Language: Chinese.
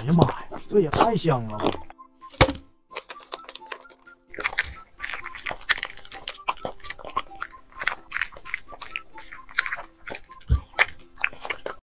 哎呀妈呀这也太香了吧